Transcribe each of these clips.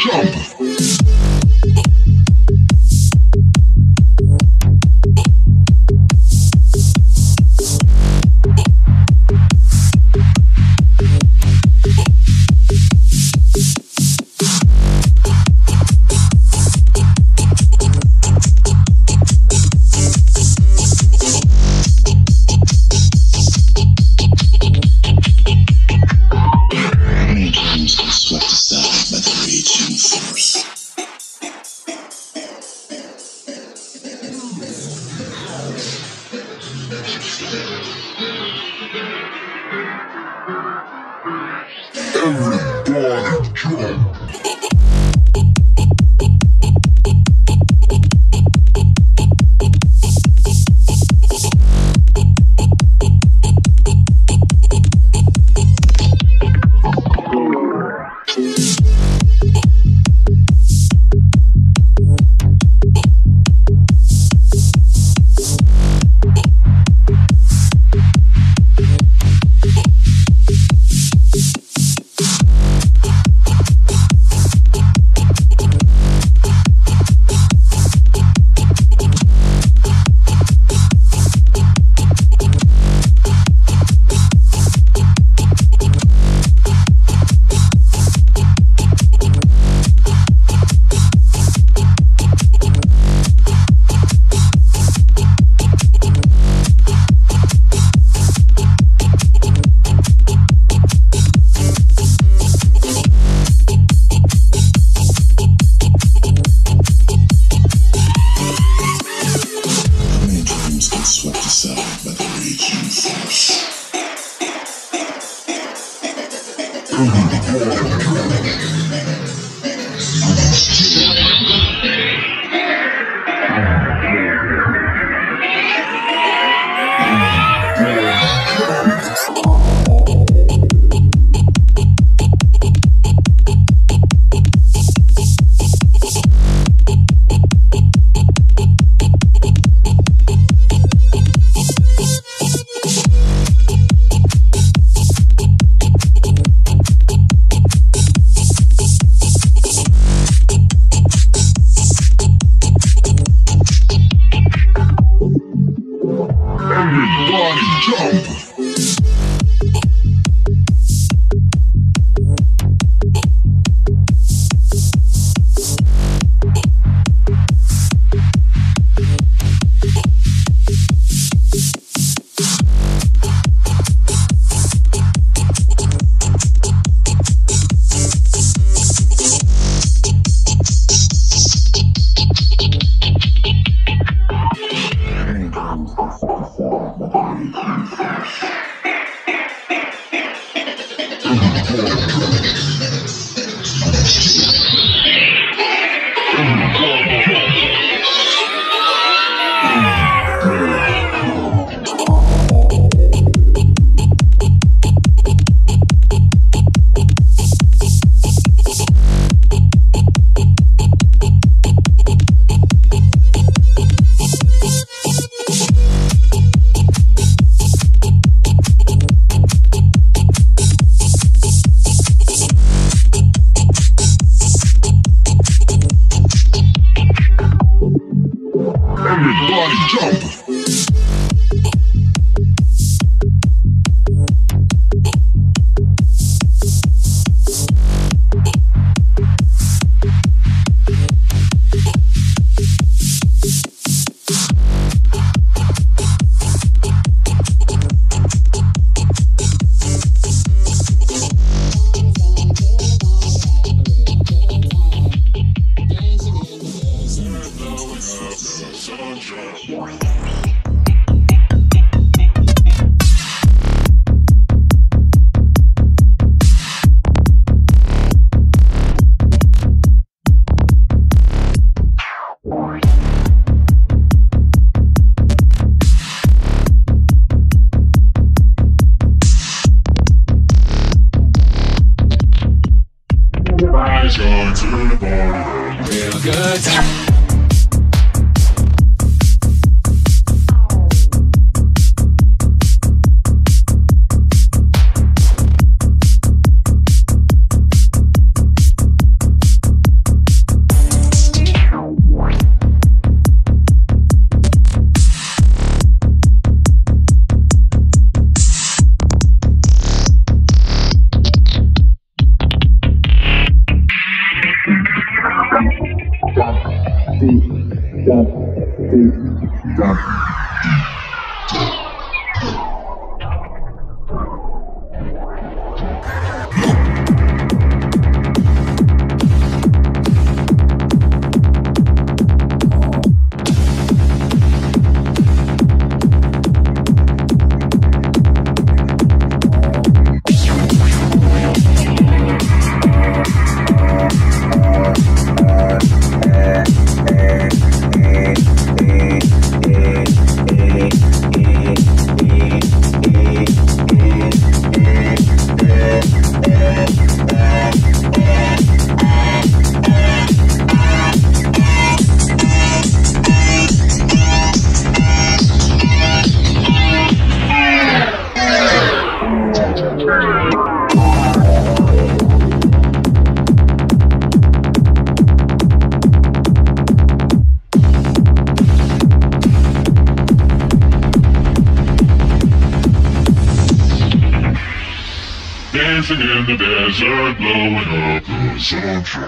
jump. Mm-hmm. Desert, blowing up the sunshine.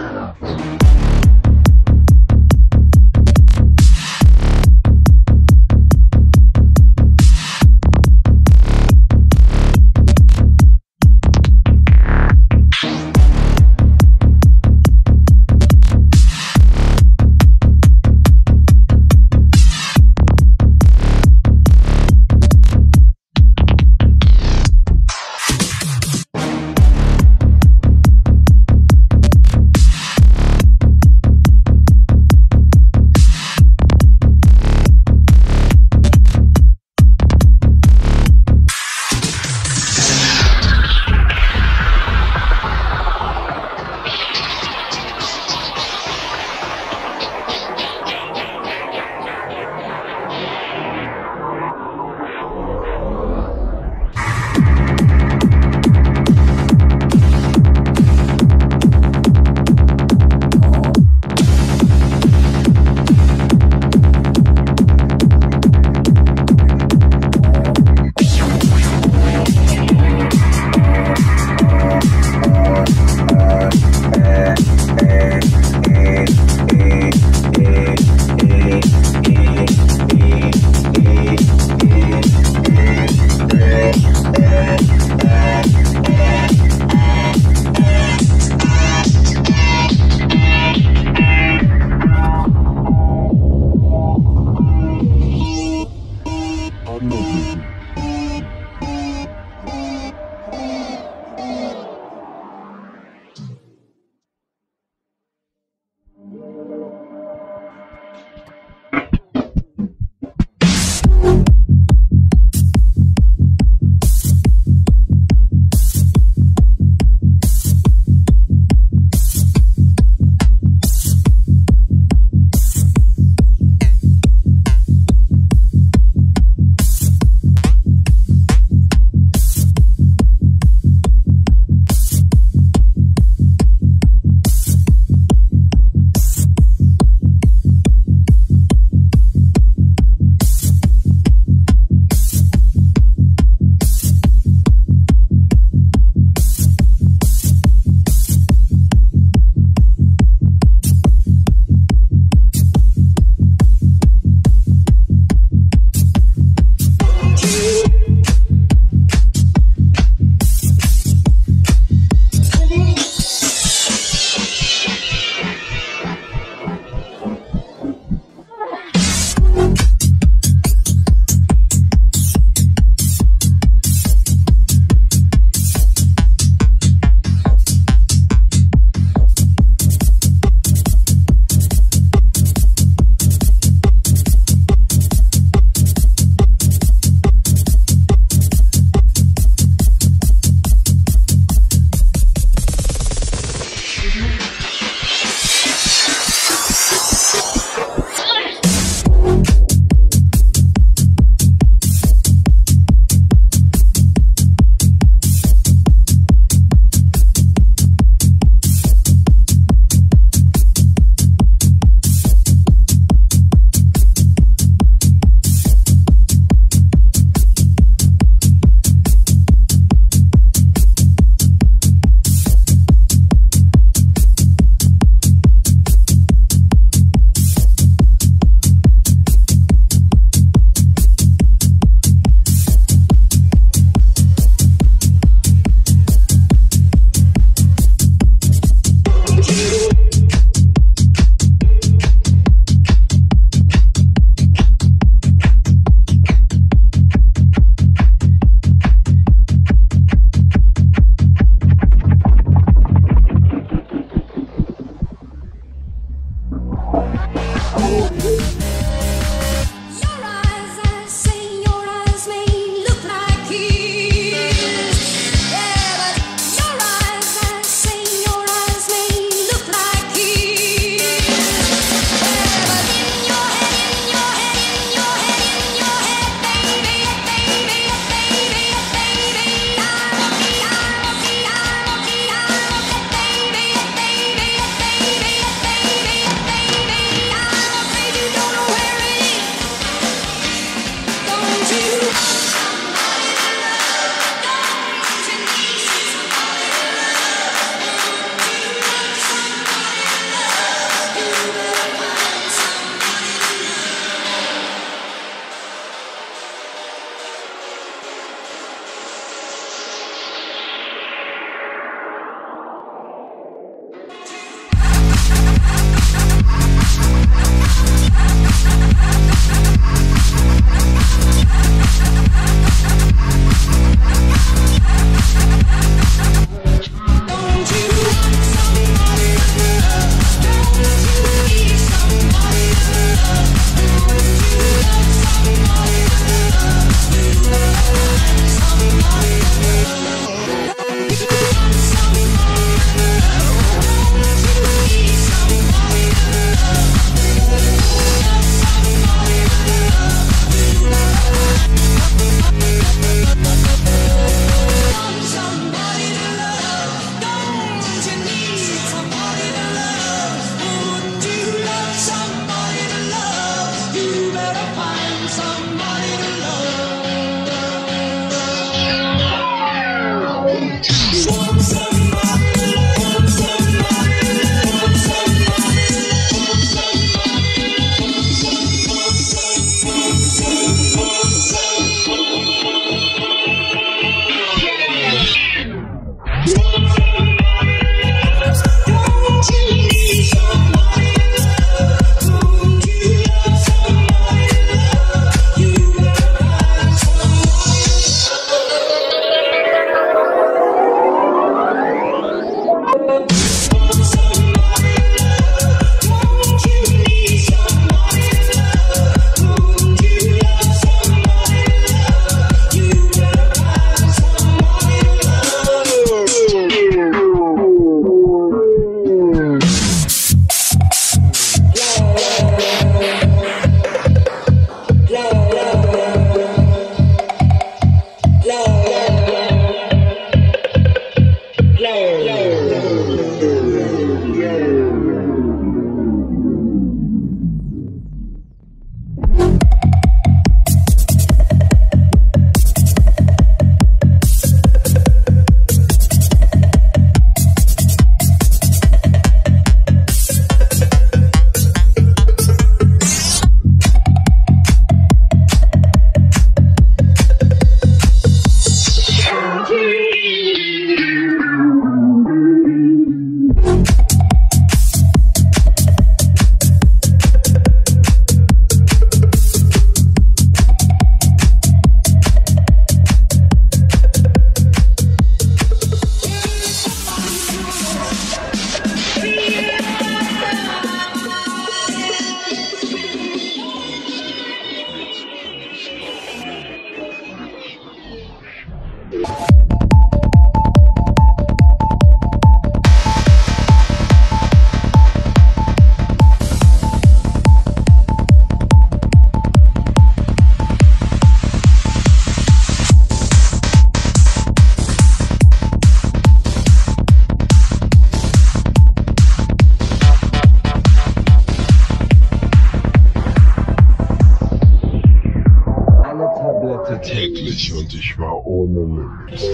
momento.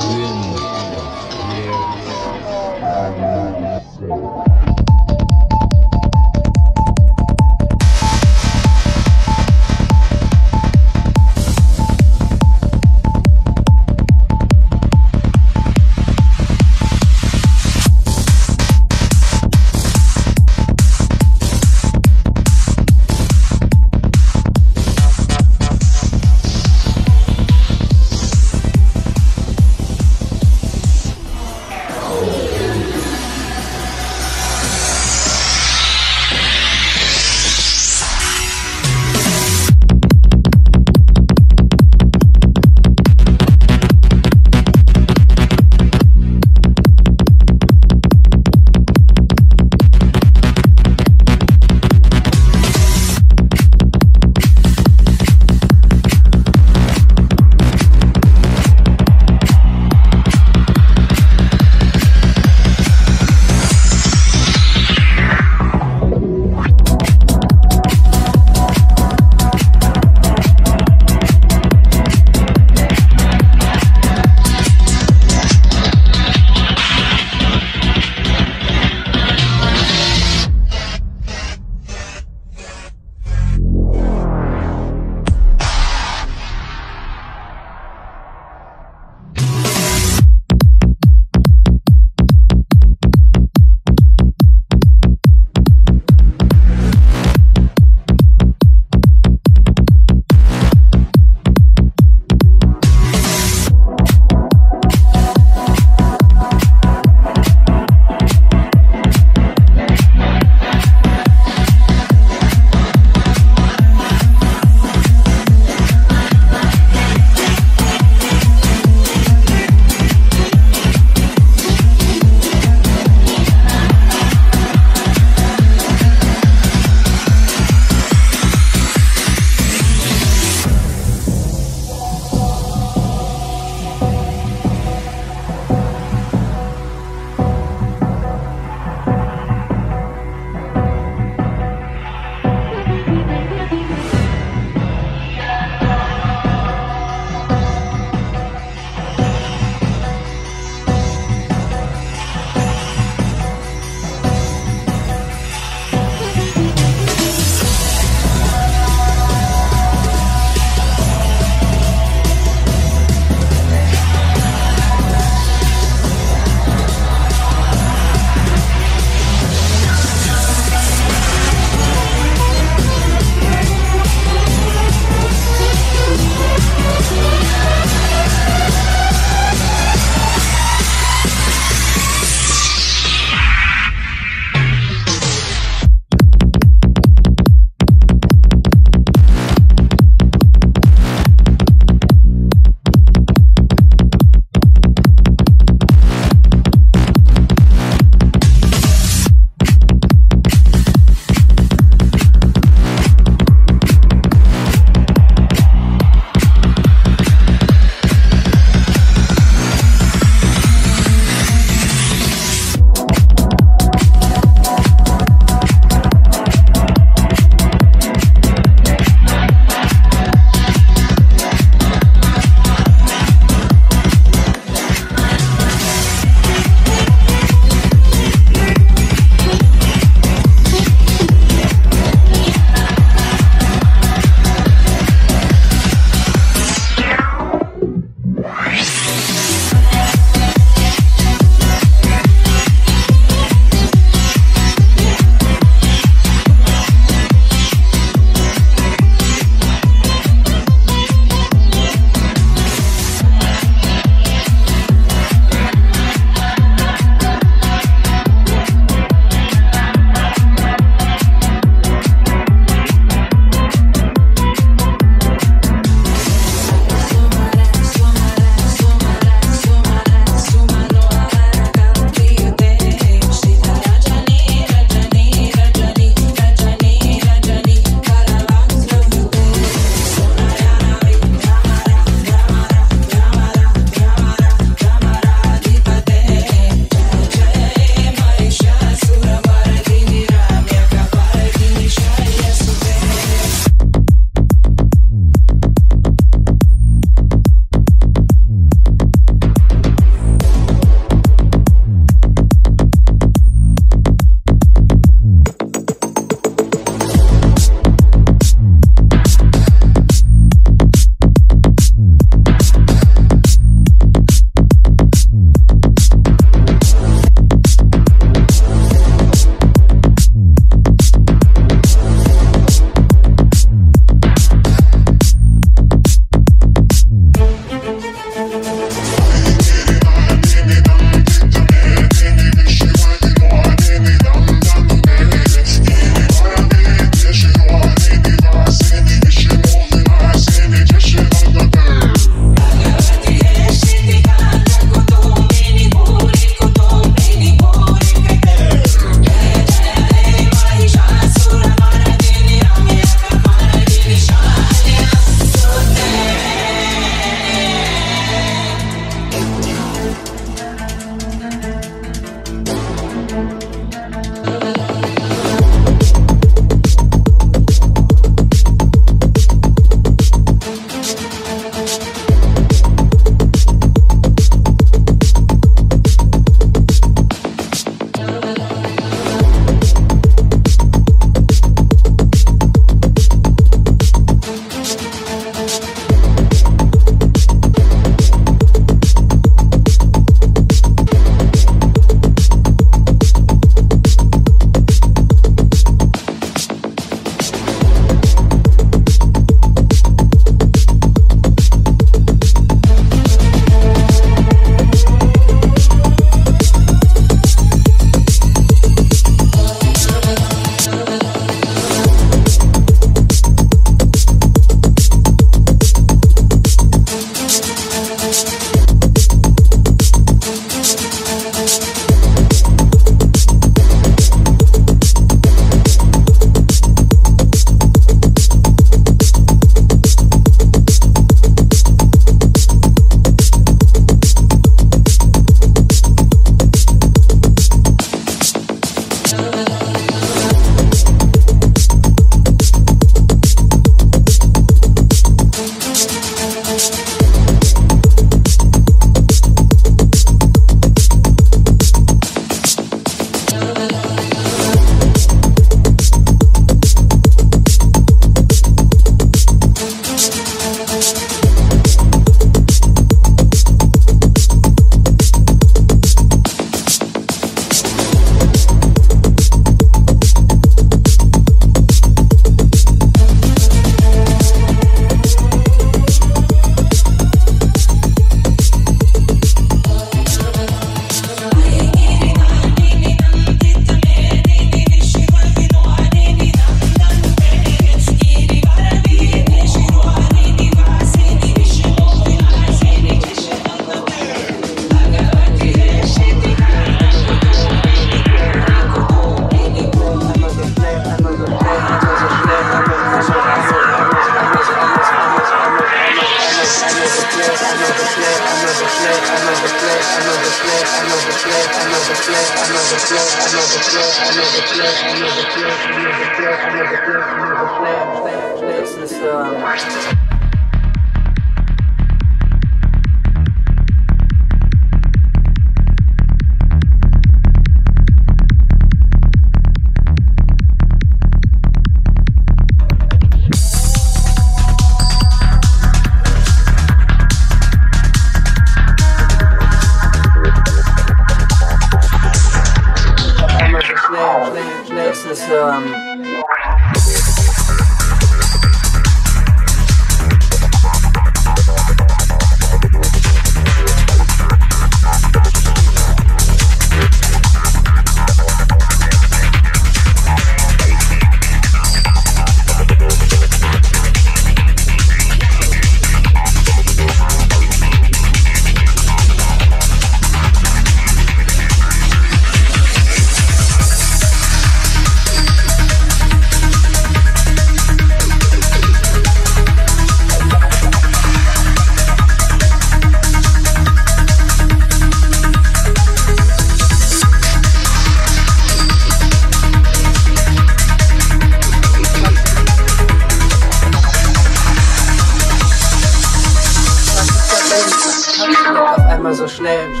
slaves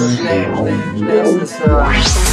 Nails, nails, nails,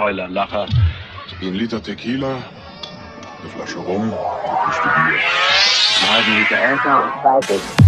Heuler, Lacher. Ein Liter Tequila, eine Flasche Rum, eine Kiste Bier. Einen halben Liter Äther und Beides.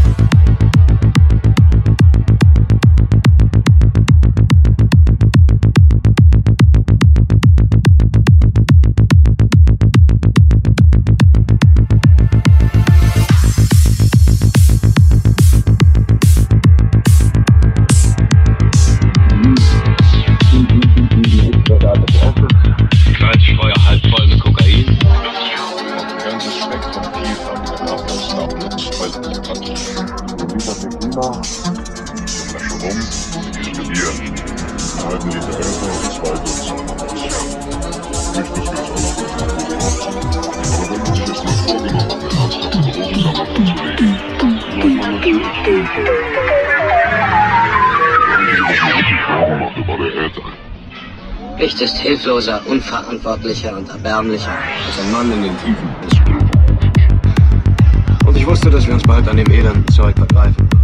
Unverantwortlicher und erbärmlicher als ein Mann in den Tiefen Und ich wusste, dass wir uns bald an dem elenden Zeug vergreifen würden.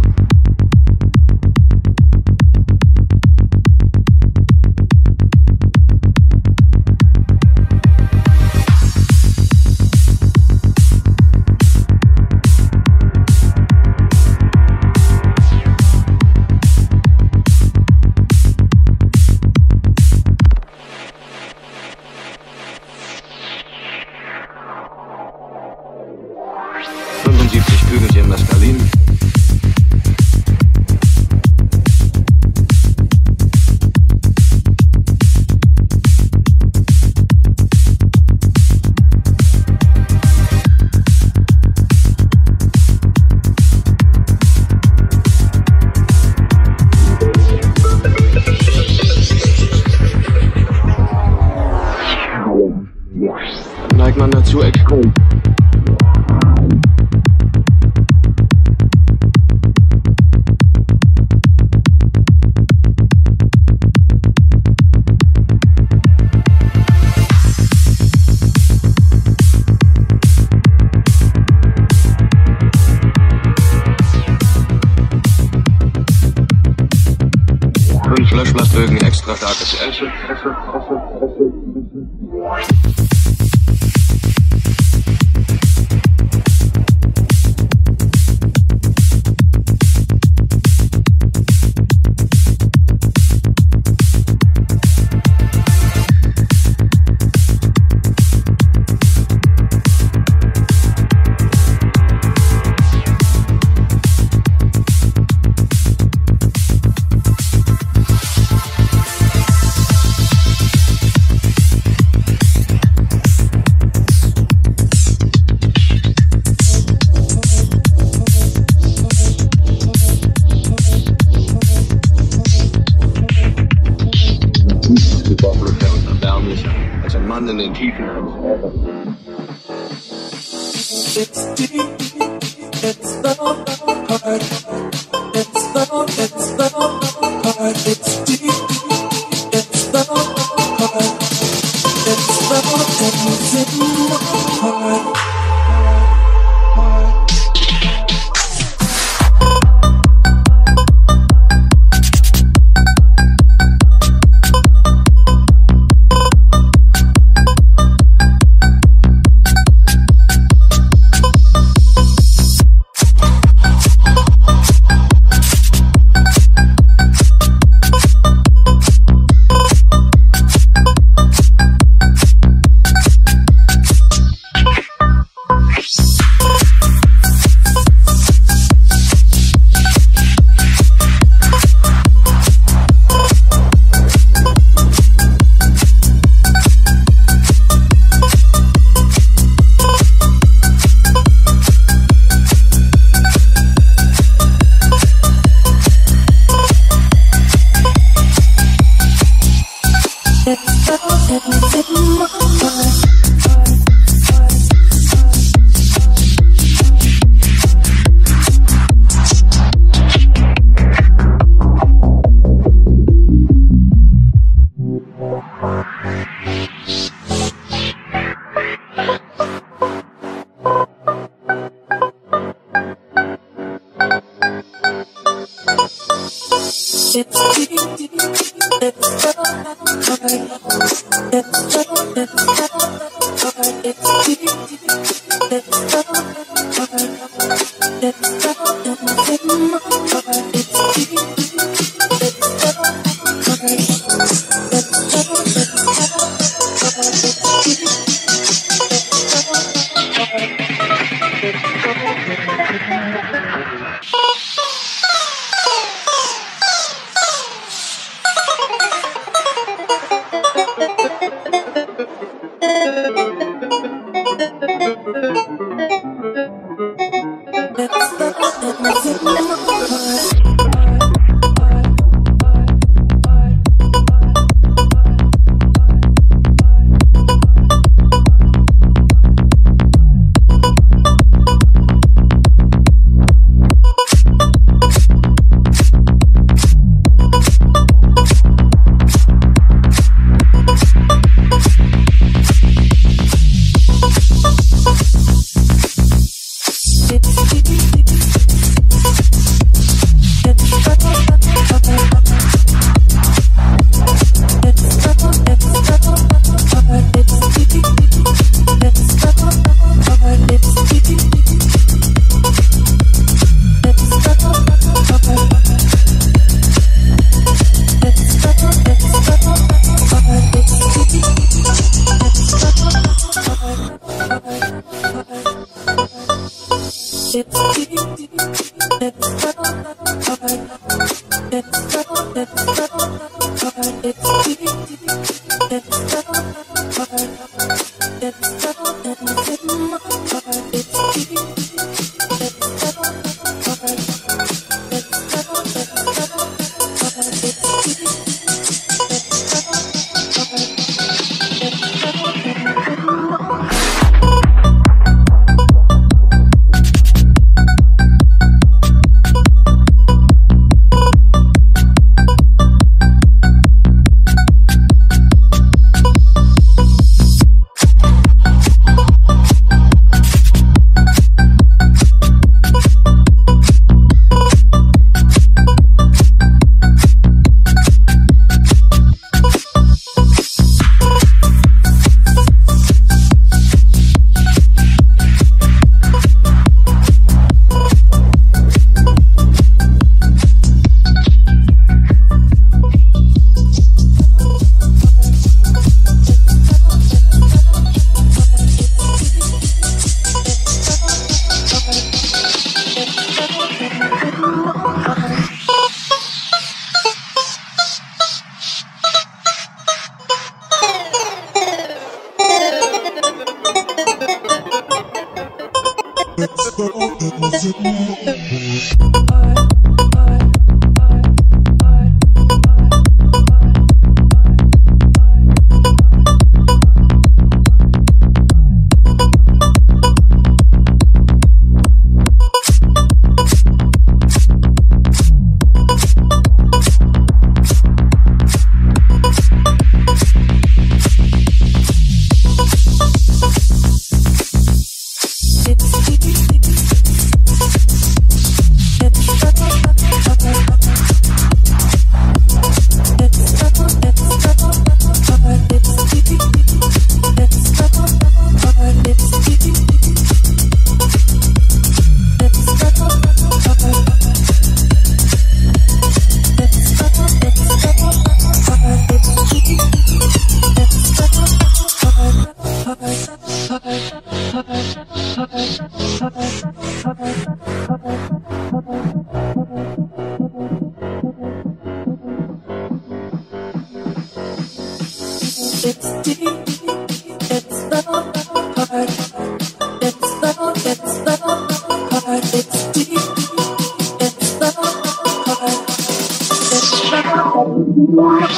Wow.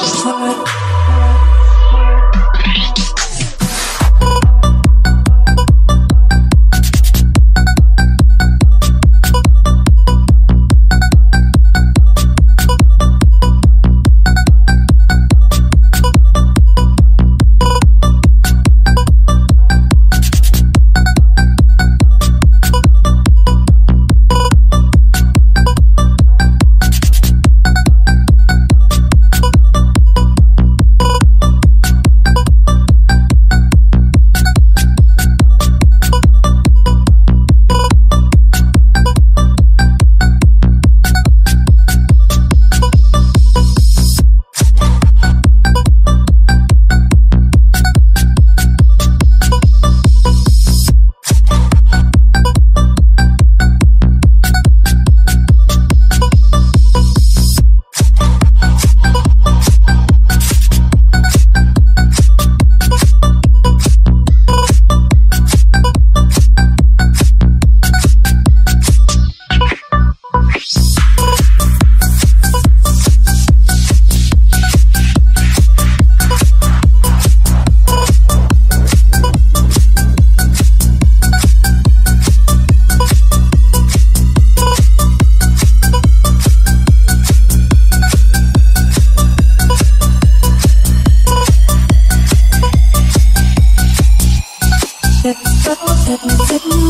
hypnotic